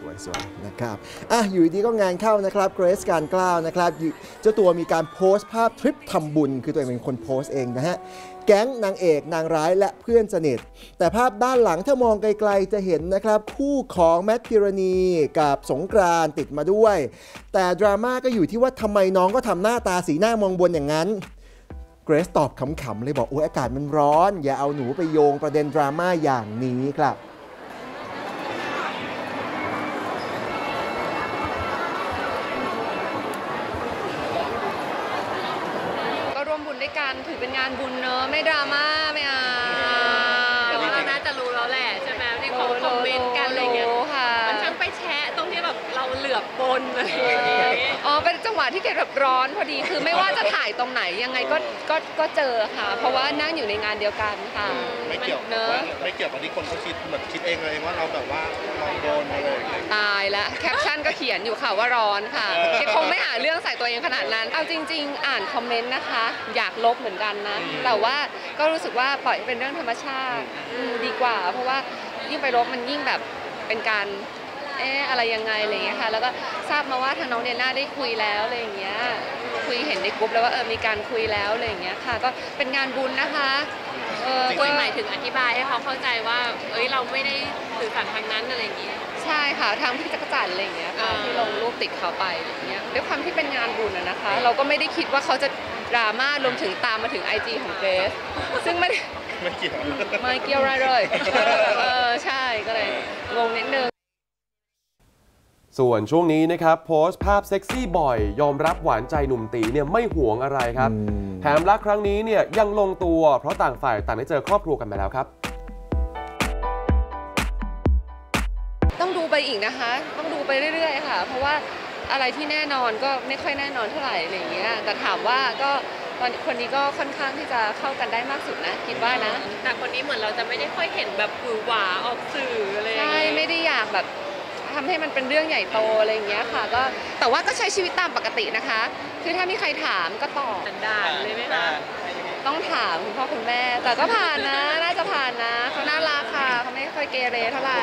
สวยสวยนะครับอะอยู่ดีก็งานเข้านะครับเกรซการกล้าวนะครับเจ้าตัวมีการโพสต์ภาพทริปทำบุญ คือตัวเองเป็นคนโพสต์เองนะฮะแก๊งนางเอกนางร้ายและเพื่อนสนิท แต่ภาพด้านหลังถ้ามองไกลๆจะเห็นนะครับ คู่ของแมทพิรณีกับสงกรานต์ติดมาด้วย แต่ดราม่าก็อยู่ที่ว่าทำไมน้องก็ทำหน้าตาสีหน้ามองบนอย่างนั้นเกรซตอบขำๆเลยบอกโอ้ยอากาศมันร้อน อย่าเอาหนูไปโยงประเด็นดราม่าอย่างนี้ครับ ด้วยกันถือเป็นงานบุญเนอะไม่ดราม่าไม่เอาแต่ว่าเราน่าจะรู้แล้วแหละใช่ไหมที่เขาคอมเมนต์กันอะไรเงี้ยรู้ค่ะมันช่างไปแชะตรงที่แบบเราเหลือบบนอะไรอย่างเงี้ยอ๋อเป็นจังหวะที่เกดแบบร้อนพอดีคือไม่ว่าจะถ่ายตรงไหนยังไงก็ก็ก็เจอค่ะ เพราะว่านั่งอยู่ในงานเดียวกันค่ะไม่เกี่ยวเนอะไม่เกี่ยวกับที่คนเขาคิดเหมือนคิดเองเลยว่าเราแบบว่าลองโดนอะไรอย่างเงี้ยตายแล้วแคปชั่นก็เขียนอยู่ค่ะว่าร้อนค่ะเออที่คงไม่หาเรื่องใส่ตัวเองขนาดนั้น เอาจริง ๆ อ่านคอมเมนต์นะคะ อยากลบเหมือนกันนะ แต่ว่าก็รู้สึกว่าปล่อยให้เป็นเรื่องธรรมชาติอืมดีกว่า เพราะว่ายิ่งไปลบมันยิ่งแบบเป็นการเอ๊ะอะไรยังไงอะไรอย่างเงี้ยค่ะ แล้วก็ทราบมาว่าทางน้องเดียน่าได้คุยแล้วอะไรอย่างเงี้ย คุยเห็นในกลุ่มแล้วว่าเออมีการคุยแล้วอะไรอย่างเงี้ยค่ะ ก็เป็นงานบุญนะคะเออคุยหมายถึงอธิบายให้เขาเข้าใจว่า เอ้ยเราไม่ได้สื่อสารทางนั้นอะไรอย่างเงี้ยใช่ค่ะทางพี่จักรจันทร์อะไรอย่างเงี้ยค่ะอ่าที่ลงรูปติดเขาไปอะไรอย่างเงี้ยด้วยความที่เป็นงานบุญอะนะคะ เราก็ไม่ได้คิดว่าเขาจะดราม่ารวมถึงตามมาถึง IG ของเกรซซึ่งไม่ได้ไม่เกี่ยวไม่เกี่ยวอะไรเลยเออใช่ก็เลยงงนิดนึงส่วนช่วงนี้นะครับโพสต์ภาพเซ็กซี่บ่อย ยอมรับหวานใจหนุ่มตีเนี่ยไม่หวงอะไรครับอืมแถมรักครั้งนี้เนี่ยยังลงตัว เพราะต่างฝ่ายต่างได้เจอครอบครัวกันมาแล้วครับ ต้องดูไปอีกนะคะ ต้องดูไปเรื่อย ๆ ค่ะ เพราะว่าอะไรที่แน่นอนก็ไม่ค่อยแน่นอนเท่าไหร่อะไรอย่างเงี้ยแต่ถามว่าก็ตอนคนนี้ก็ค่อนข้างที่จะเข้ากันได้มากสุดนะคิดว่านะแต่คนนี้เหมือนเราจะไม่ได้ค่อยเห็นแบบหวือหวาออกสื่ออะไรอย่างใช่เงี้ยไม่ได้อยากแบบทำให้มันเป็นเรื่องใหญ่โตอะไรอย่างเงี้ยค่ะก็แต่ว่าก็ใช้ชีวิตตามปกตินะคะ คือถ้ามีใครถามก็ตอบสันดานเลยไหมคะต้องถามคุณพ่อคุณแม่ แต่ก็ผ่านนะ น่าจะผ่านนะเขาน่ารักค่ะเขาไม่ค่อยเกเรเท่าไหร่